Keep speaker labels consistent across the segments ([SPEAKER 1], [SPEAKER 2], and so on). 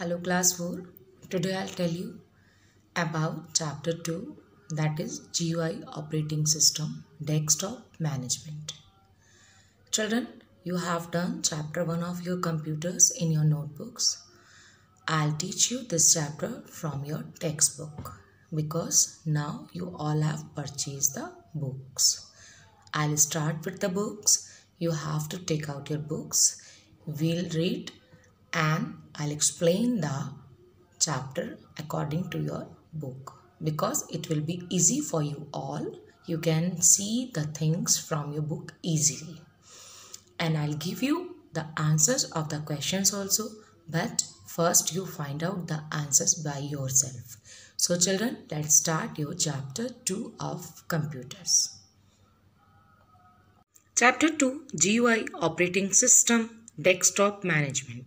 [SPEAKER 1] Hello class 4. Today I'll tell you about chapter 2 that is GUI operating system desktop management. Children, you have done chapter 1 of your computers in your notebooks. I'll teach you this chapter from your textbook because now you all have purchased the books. I'll start with the books. You have to take out your books. We'll read and I'll explain the chapter according to your book because it will be easy for you all. You can see the things from your book easily. And I'll give you the answers of the questions also, but first you find out the answers by yourself. So, children, let's start your chapter 2 of computers. Chapter 2 GUI Operating System Desktop Management.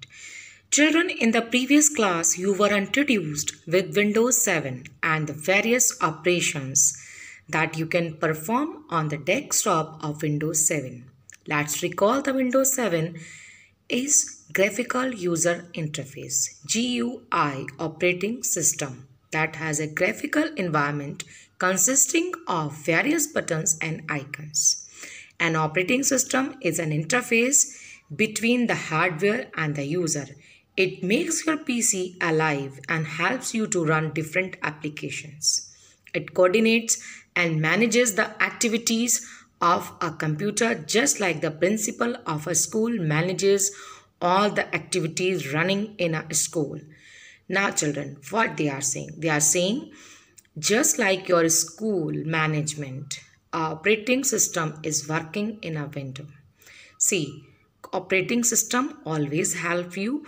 [SPEAKER 1] Children, in the previous class, you were introduced with Windows 7 and the various operations that you can perform on the desktop of Windows 7. Let's recall the Windows 7 is Graphical User Interface GUI operating system that has a graphical environment consisting of various buttons and icons. An operating system is an interface between the hardware and the user. It makes your PC alive and helps you to run different applications. It coordinates and manages the activities of a computer just like the principal of a school manages all the activities running in a school. Now children, what they are saying? They are saying just like your school management operating system is working in a window. See, operating system always help you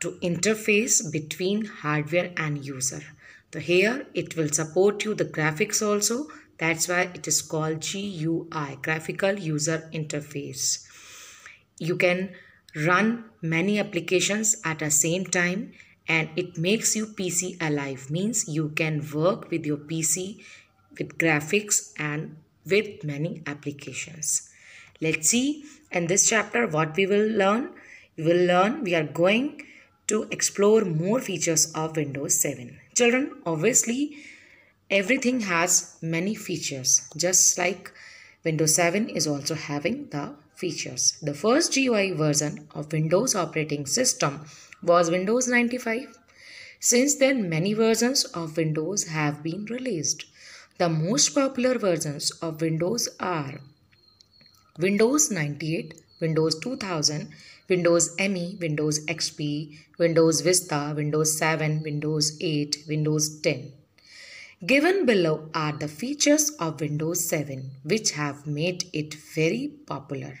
[SPEAKER 1] to interface between hardware and user. So here it will support you the graphics also. That's why it is called GUI, Graphical User Interface. You can run many applications at the same time and it makes you PC alive. Means you can work with your PC with graphics and with many applications. Let's see in this chapter what we will learn. We will learn, we are going to explore more features of Windows 7. Children, obviously, everything has many features, just like Windows 7 is also having the features. The first GUI version of Windows operating system was Windows 95. Since then, many versions of Windows have been released. The most popular versions of Windows are Windows 98, Windows 2000, Windows ME, Windows XP, Windows Vista, Windows 7, Windows 8, Windows 10. Given below are the features of Windows 7 which have made it very popular.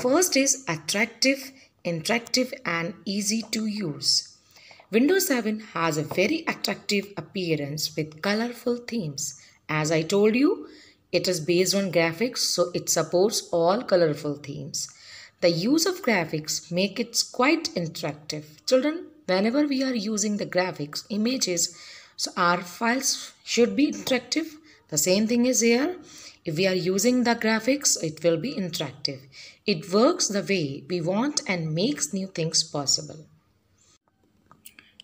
[SPEAKER 1] First is attractive, interactive and easy to use. Windows 7 has a very attractive appearance with colorful themes. As I told you, it is based on graphics so it supports all colorful themes. The use of graphics make it quite interactive. Children, whenever we are using the graphics, images, so our files should be interactive. The same thing is here. If we are using the graphics, it will be interactive. It works the way we want and makes new things possible.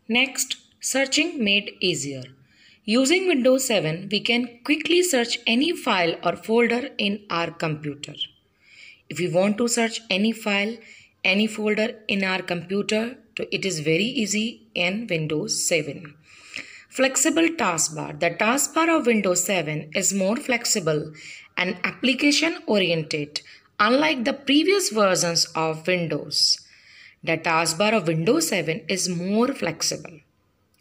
[SPEAKER 1] Next, searching made easier. Using Windows 7, we can quickly search any file or folder in our computer. If we want to search any file, any folder in our computer, it is very easy in Windows 7. Flexible taskbar. The taskbar of Windows 7 is more flexible and application oriented unlike the previous versions of Windows. The taskbar of Windows 7 is more flexible.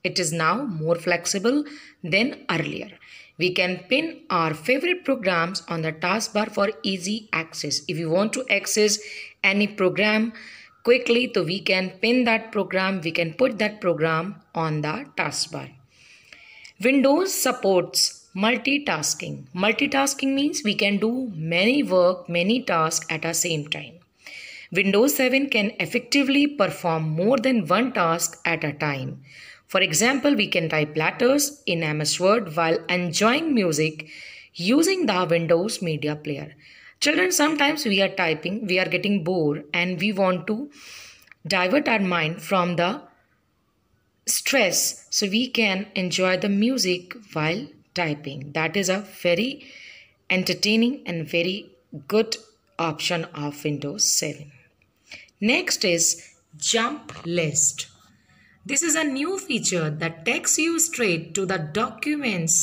[SPEAKER 1] It is now more flexible than earlier. We can pin our favorite programs on the taskbar for easy access. If you want to access any program quickly, so we can pin that program, we can put that program on the taskbar. Windows supports multitasking. Multitasking means we can do many work, many tasks at the same time. Windows 7 can effectively perform more than one task at a time. For example, we can type letters in MS Word while enjoying music using the Windows Media Player. Children, sometimes we are typing, we are getting bored and we want to divert our mind from the stress so we can enjoy the music while typing. That is a very entertaining and very good option of windows 7 next is jump list this is a new feature that takes you straight to the documents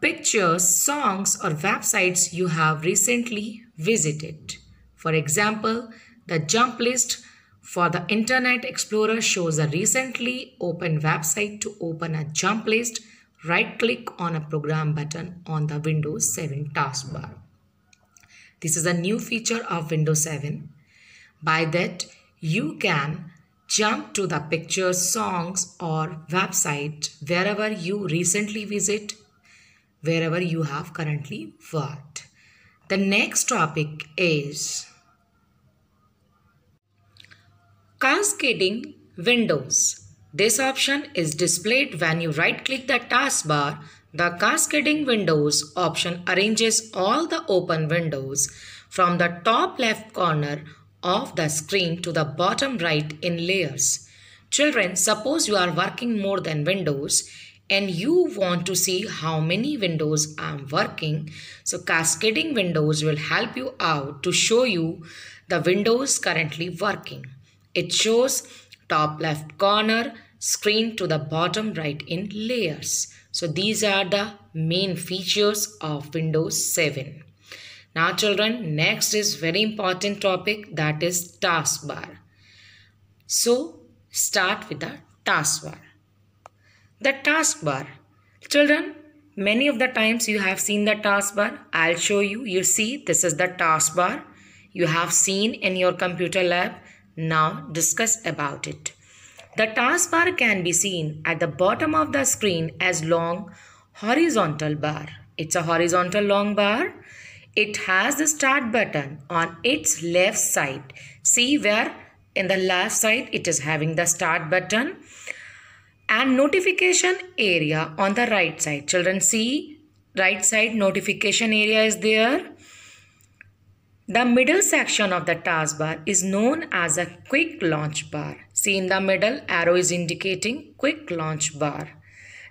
[SPEAKER 1] pictures songs or websites you have recently visited for example the jump list for the Internet Explorer shows a recently opened website to open a jump list. Right click on a program button on the Windows 7 taskbar. This is a new feature of Windows 7. By that, you can jump to the pictures, songs or website wherever you recently visit, wherever you have currently worked. The next topic is Cascading windows. This option is displayed when you right click the taskbar. The cascading windows option arranges all the open windows from the top left corner of the screen to the bottom right in layers. Children, suppose you are working more than windows and you want to see how many windows I'm working. So cascading windows will help you out to show you the windows currently working. It shows top left corner screen to the bottom right in layers. So these are the main features of Windows 7. Now children, next is very important topic that is taskbar. So start with the taskbar. The taskbar. Children, many of the times you have seen the taskbar. I'll show you. You see this is the taskbar you have seen in your computer lab. Now discuss about it. The taskbar can be seen at the bottom of the screen as long horizontal bar. It's a horizontal long bar. It has the start button on its left side. See where in the left side it is having the start button and notification area on the right side. Children see right side notification area is there the middle section of the taskbar is known as a quick launch bar. See in the middle arrow is indicating quick launch bar.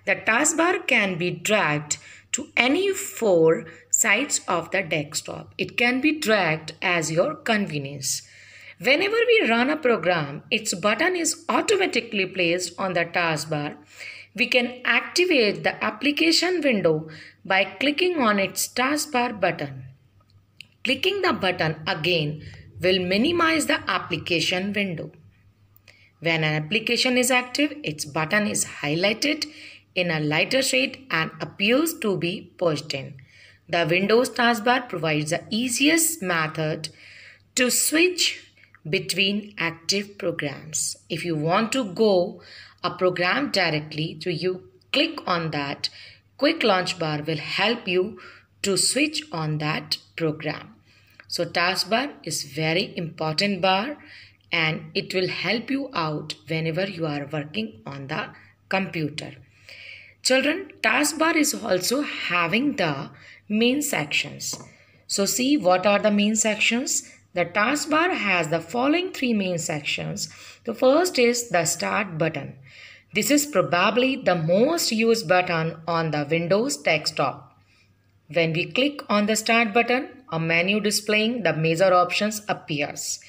[SPEAKER 1] The taskbar can be dragged to any four sides of the desktop. It can be dragged as your convenience. Whenever we run a program, its button is automatically placed on the taskbar. We can activate the application window by clicking on its taskbar button. Clicking the button again will minimize the application window. When an application is active, its button is highlighted in a lighter shade and appears to be pushed in. The Windows taskbar provides the easiest method to switch between active programs. If you want to go a program directly, so you click on that, quick launch bar will help you to switch on that program. So taskbar is very important bar and it will help you out whenever you are working on the computer. Children, taskbar is also having the main sections. So see what are the main sections? The taskbar has the following three main sections. The first is the start button. This is probably the most used button on the Windows desktop. When we click on the start button, a menu displaying the major options appears.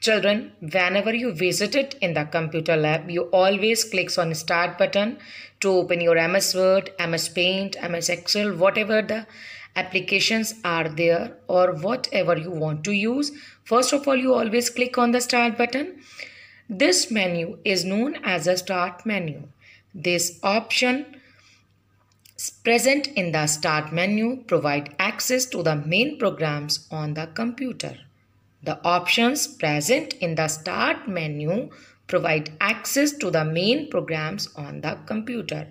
[SPEAKER 1] Children, whenever you visit it in the computer lab, you always click on start button to open your MS Word, MS Paint, MS Excel, whatever the applications are there or whatever you want to use. First of all, you always click on the start button. This menu is known as a start menu. This option present in the Start menu provide access to the main programs on the computer. The options present in the Start menu provide access to the main programs on the computer.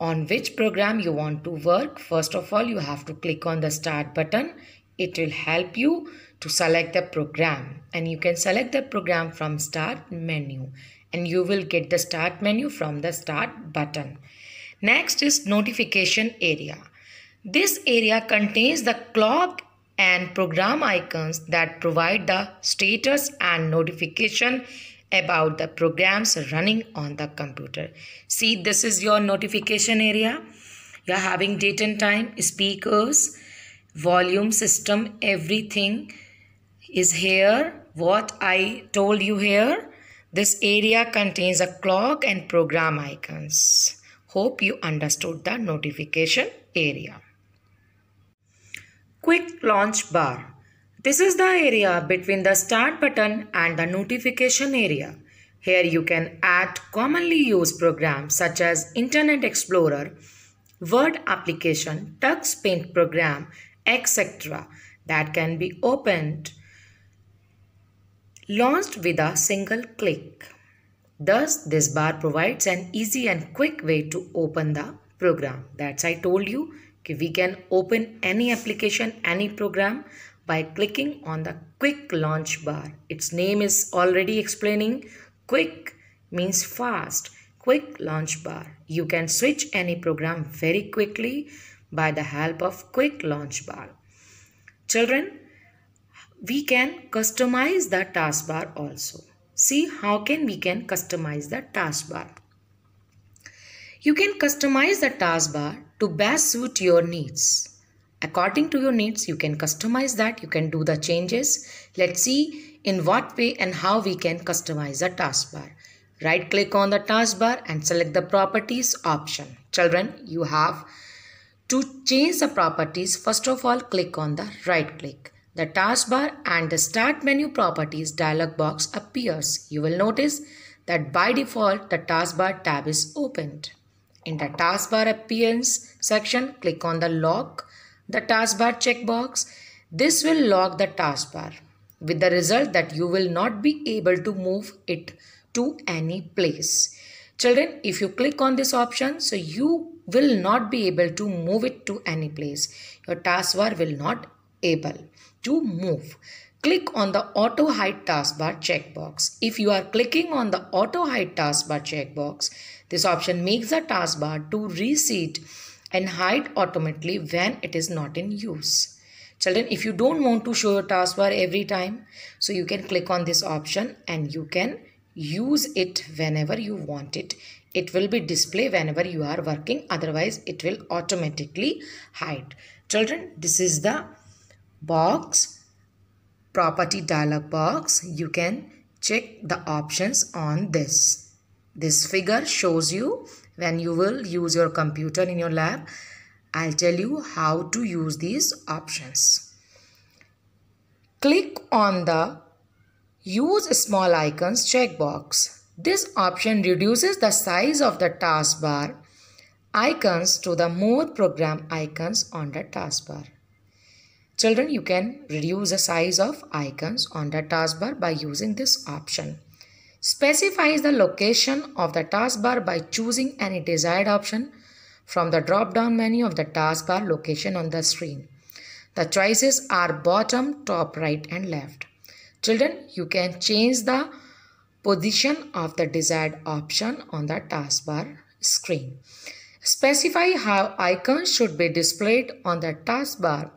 [SPEAKER 1] On which program you want to work, first of all you have to click on the Start button. It will help you to select the program and you can select the program from Start menu and you will get the Start menu from the Start button. Next is notification area. This area contains the clock and program icons that provide the status and notification about the programs running on the computer. See, this is your notification area. You're having date and time, speakers, volume system, everything is here. What I told you here. This area contains a clock and program icons. Hope you understood the notification area. Quick launch bar. This is the area between the start button and the notification area. Here you can add commonly used programs such as Internet Explorer, Word application, Tux Paint program, etc. that can be opened, launched with a single click. Thus, this bar provides an easy and quick way to open the program. That's I told you we can open any application, any program by clicking on the quick launch bar. Its name is already explaining quick means fast. Quick launch bar. You can switch any program very quickly by the help of quick launch bar. Children, we can customize the taskbar also. See how can we can customize the taskbar. You can customize the taskbar to best suit your needs. According to your needs, you can customize that. You can do the changes. Let's see in what way and how we can customize the taskbar. Right click on the taskbar and select the properties option. Children, you have to change the properties. First of all, click on the right click. The taskbar and the start menu properties dialog box appears. You will notice that by default the taskbar tab is opened. In the taskbar appearance section, click on the lock the taskbar checkbox. This will lock the taskbar with the result that you will not be able to move it to any place. Children, if you click on this option, so you will not be able to move it to any place. Your taskbar will not able to move. Click on the auto hide taskbar checkbox. If you are clicking on the auto hide taskbar checkbox, this option makes the taskbar to reset and hide automatically when it is not in use. Children, if you don't want to show your taskbar every time, so you can click on this option and you can use it whenever you want it. It will be display whenever you are working. Otherwise, it will automatically hide. Children, this is the box, property dialog box. You can check the options on this. This figure shows you when you will use your computer in your lab. I'll tell you how to use these options. Click on the Use Small Icons checkbox. This option reduces the size of the taskbar icons to the more program icons on the taskbar. Children, you can reduce the size of icons on the taskbar by using this option. Specifies the location of the taskbar by choosing any desired option from the drop-down menu of the taskbar location on the screen. The choices are bottom, top, right and left. Children, you can change the position of the desired option on the taskbar screen. Specify how icons should be displayed on the taskbar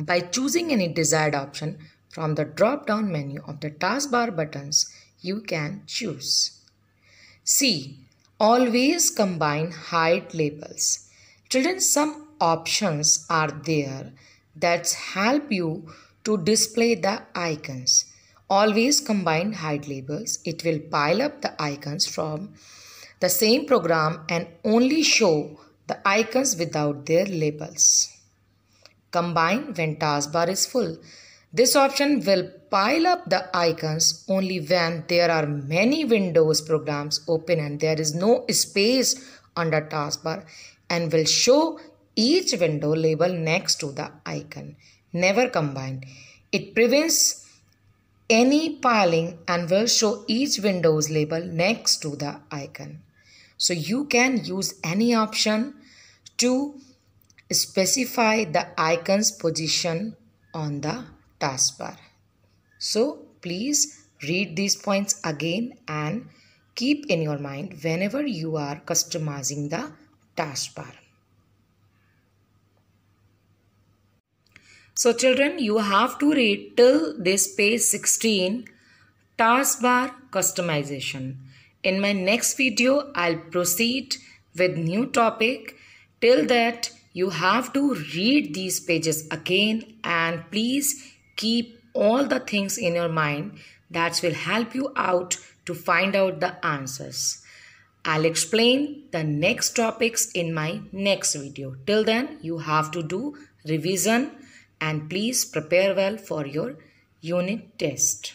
[SPEAKER 1] by choosing any desired option from the drop-down menu of the taskbar buttons you can choose. C. Always combine hide labels. Children, some options are there that help you to display the icons. Always combine hide labels. It will pile up the icons from the same program and only show the icons without their labels. Combine when taskbar is full. This option will pile up the icons only when there are many Windows programs open and there is no space under taskbar and will show each window label next to the icon. Never combine. It prevents any piling and will show each Windows label next to the icon. So you can use any option to specify the icon's position on the taskbar. So please read these points again and keep in your mind whenever you are customizing the taskbar. So children, you have to read till this page 16 taskbar customization. In my next video, I'll proceed with new topic. Till that, you have to read these pages again and please keep all the things in your mind that will help you out to find out the answers. I'll explain the next topics in my next video. Till then, you have to do revision and please prepare well for your unit test.